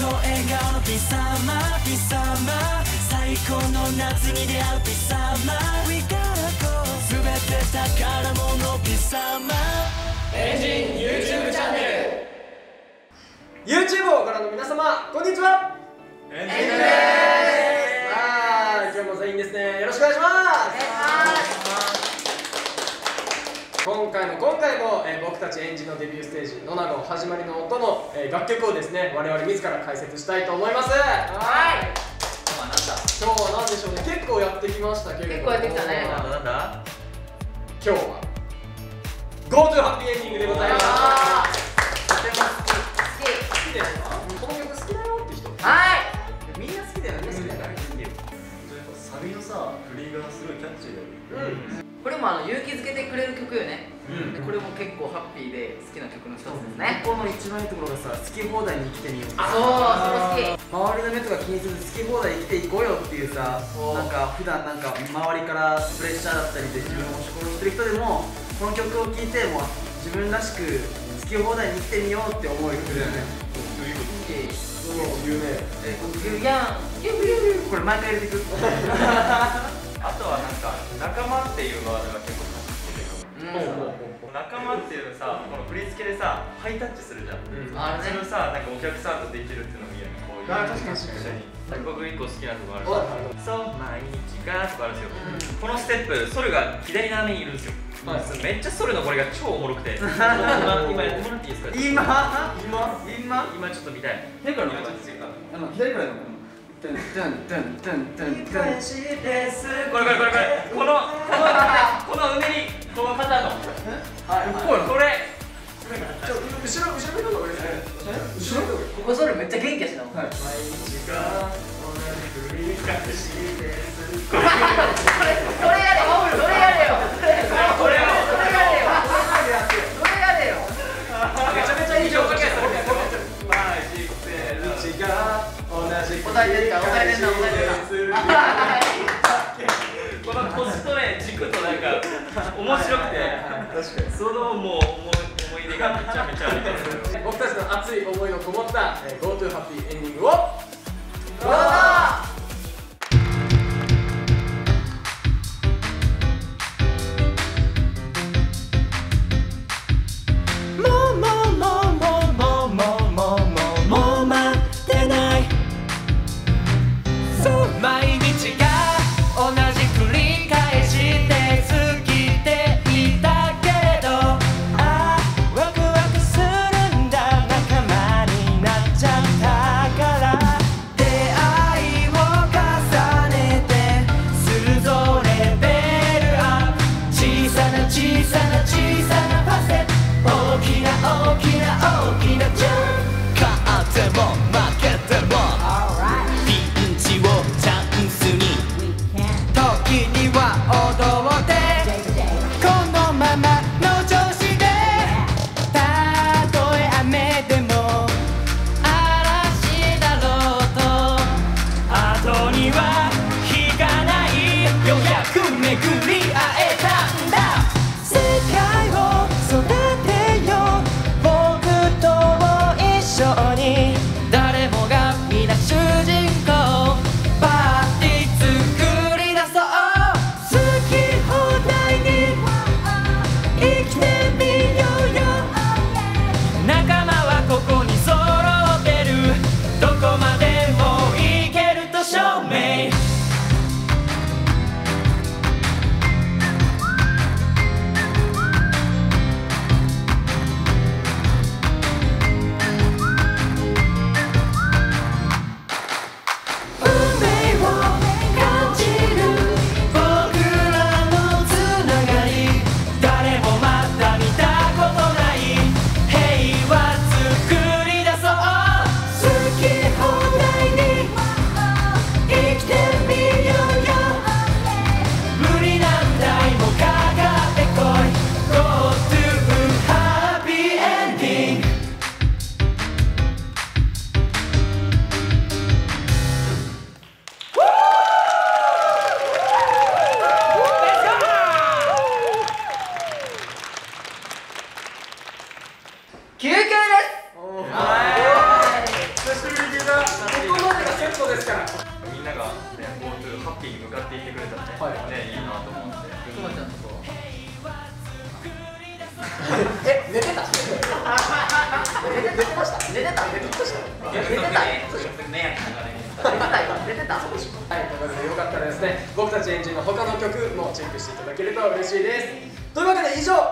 と笑顔のピサマピサマ最高の夏に出会うピサマ We gotta go 全て宝物ピサマエンジン YouTube チャンネル。YouTube をご覧の皆様こんにちは。エンジンですさあ今日も全員ですねよろしくお願いします今回も今回も、えー僕たちエンジンのデビューステージ「ノナの始まりの音の」えー楽曲をですね我々自ら解説したいと思います。はい。今日は何でしょうね。結構やってきましたけれども。結構やってきたね。なんだ？なんだ今日は GoTo ハッピーエンディングでございます。とても好き。好好きです。かこの曲好きだよって人。きはい。みんな好きだよね。みん。な大好きサビのさ振りがすごいキャッチーだようん。これもあの勇気づけてくれる曲よね、これも結構ハッピーで好きな曲の一つですね。ここの一番いいところがさ好き放題に生きてみよう。あそうそれ好き。周りの目とか気にせず好き放題生きていこうよっていうさなんか普段なんか周りからプレッシャーだったりで自分を押し殺してる人でもこの曲を聴いてもう自分らしく好き放題に生きてみようって思う曲だよね。そう。言うね。えゆやんゆゆゆこれ毎回入れてくあとはなんか仲間っていうワードが結構好きでうん仲間っていうのさこの振り付けでさハイタッチするじゃん、うん。あそれをさなんかお客さんとできるっていうのもいいよね。こういうあ確かに。一緒に。僕一個好きなとこある。おそう毎日がとかあるんですよ、うん。このステップソルが左側にいるんですよ、はい。めっちゃソルのこれが超おもろくて。今？今やってもらってい。いですか今今今？今ちょっと見たい左からの今ちょっと違うあの左からのこれこれこれこれ。このこのこのうねりこの肩のこれ。ちょ後ろ後ろ見た方がいいですね後ろ？ここそれめっちゃ元気やしな、はい。毎日が同じ繰り返しですこれそれ確かに。そのもう思い思い出がめちゃめちゃあります僕たちの熱い思いのこもったえー GoTo ハッピーエンディングを to me. I ね、GoTo ハッピーに向かっていってくれたらね、はい、いいなと思って。くまちゃんとこえ、寝てた？寝て寝てました？寝てた？寝てた？寝てた寝てた寝てたはい、ということでよかったらですね、僕たちエンジンの他の曲もチェックしていただけると嬉しいです。というわけで以上